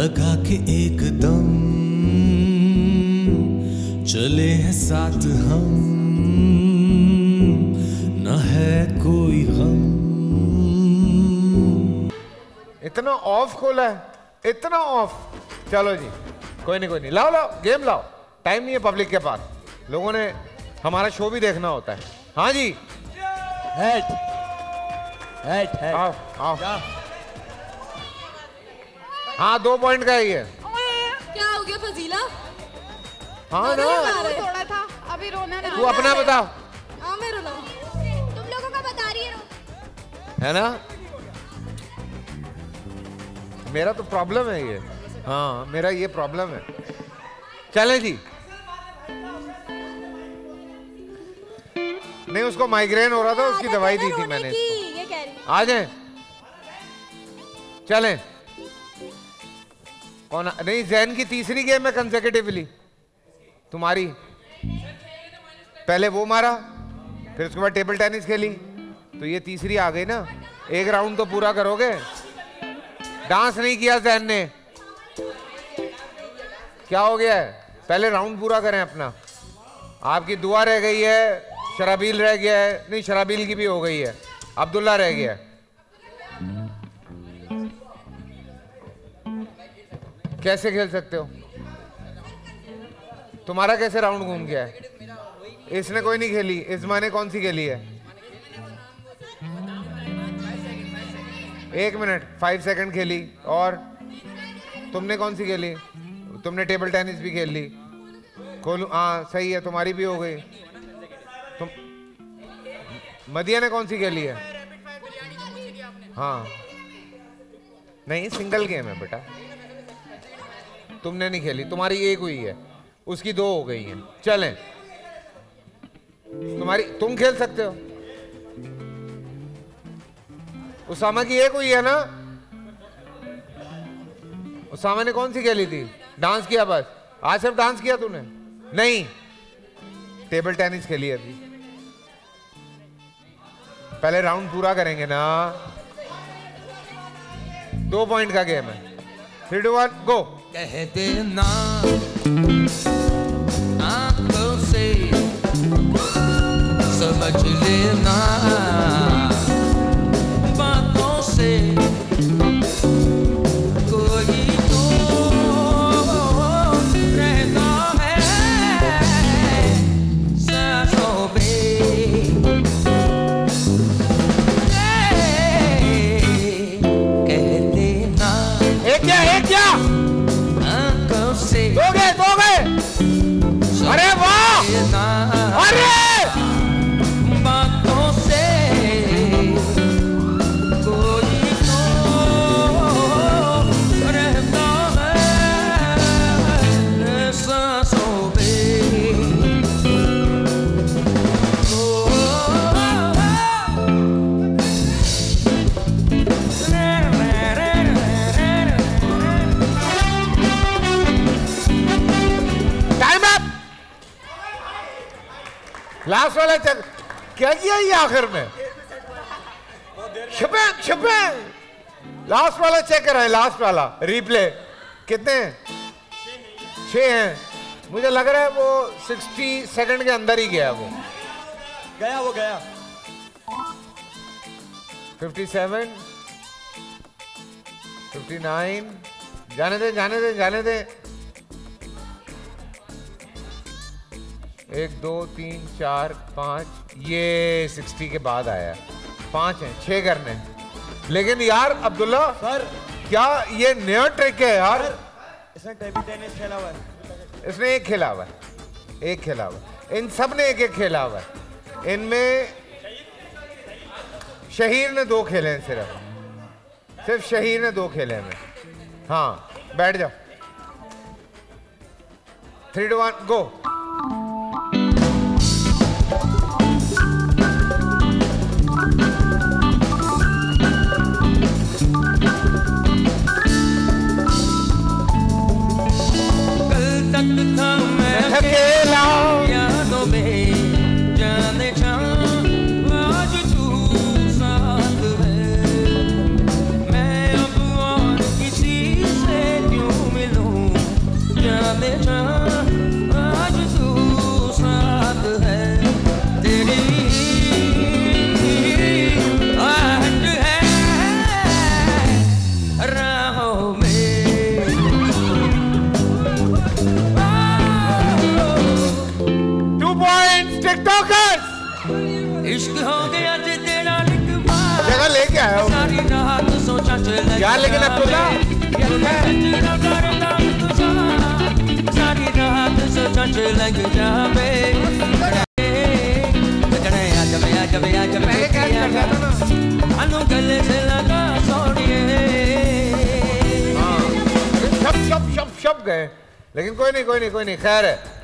लगा के एकदम चले हैं साथ हम। न है कोई गम। इतना ऑफ़ खोला है इतना ऑफ़ चलो जी कोई नहीं कोई नहीं। लाओ लाओ गेम लाओ। टाइम नहीं है पब्लिक के पास। लोगों ने हमारा शो भी देखना होता है। हाँ जी। हेड हेड हेड आओ आओ। हाँ दो पॉइंट का ही है क्या हो गया फजीला? हाँ ना। थोड़ा था अभी रोना ना तू अपना बता। हाँ मैं रुला तुम लोगों का बता रही है। है ना? मेरा तो प्रॉब्लम है ये। हाँ मेरा ये प्रॉब्लम है। चले जी। नहीं उसको माइग्रेन हो रहा था उसकी दवाई दी थी मैंने इसको। ये कह रही आ जाए। चलें। कौन नहीं, जैन की तीसरी गेम है कंसेकेटिवली तुम्हारी। पहले वो मारा, फिर उसके बाद टेबल टेनिस खेली। तो ये तीसरी आ गई ना। एक राउंड तो पूरा करोगे। डांस नहीं किया जैन ने। क्या हो गया है? पहले राउंड पूरा करें अपना। आपकी दुआ रह गई है, शराबील रह गया है। नहीं, शराबील की भी हो गई है। अब्दुल्ला रह गया है। कैसे खेल सकते हो? तुम्हारा कैसे राउंड घूम गया है? इसने कोई नहीं खेली इस्मा ने कौन सी खेली है? एक मिनट फाइव सेकंड खेली, और तुमने कौन सी खेली? तुमने टेबल टेनिस भी खेल ली। खोलू हाँ सही है, तुम्हारी भी हो गई। तुम, मदिया ने कौन सी खेली है? हाँ। नहीं सिंगल गेम है बेटा। तुमने नहीं खेली, तुम्हारी एक हुई है, उसकी दो हो गई है। चलें। तुम्हारी, तुम खेल सकते हो। उसामा की एक हुई है ना? उसामा ने कौन सी खेली थी? डांस किया बस। आज सिर्फ़ डांस किया तूने? नहीं। टेबल टेनिस खेली अभी। पहले राउंड पूरा करेंगे ना। दो पॉइंट का गेम है। थ्री टू वन गो कहते देना आँखों से समझ लेना बातों से लास्ट वाला चल क्या किया ये आखिर में? छुपे छुपे। लास्ट वाला चेक कराए लास्ट वाला। रिप्ले कितने? हैं छह हैं। मुझे लग रहा है वो 60 सेकंड के अंदर ही गया वो। गया वो गया। 57 59 जाने दे जाने दे जाने दे। एक दो तीन चार पाँच। ये सिक्सटी के बाद आया। पाँच हैं छः करने हैं। लेकिन यार अब्दुल्ला सर। क्या ये नया ट्रिक है यार? इसने टेबल टेनिस खेला हुआ है। इसने एक खेला हुआ है। एक खेला हुआ है। इन सबने एक एक खेला हुआ है। इनमें शहीर ने दो खेले हैं सिर्फ़। सिर्फ़ शहीर ने दो खेले हैं। हाँ बैठ जाओ। थ्री टू वन गो इश्क हो गया जे तेरा लिखवा। जगह लेके आया हो। सारी रात सोचा चल यार, लेकिन अब्दुल्ला, सारी रात सोचा चल जावे गए। लेकिन कोई नहीं कोई नहीं कोई नहीं। खैर है।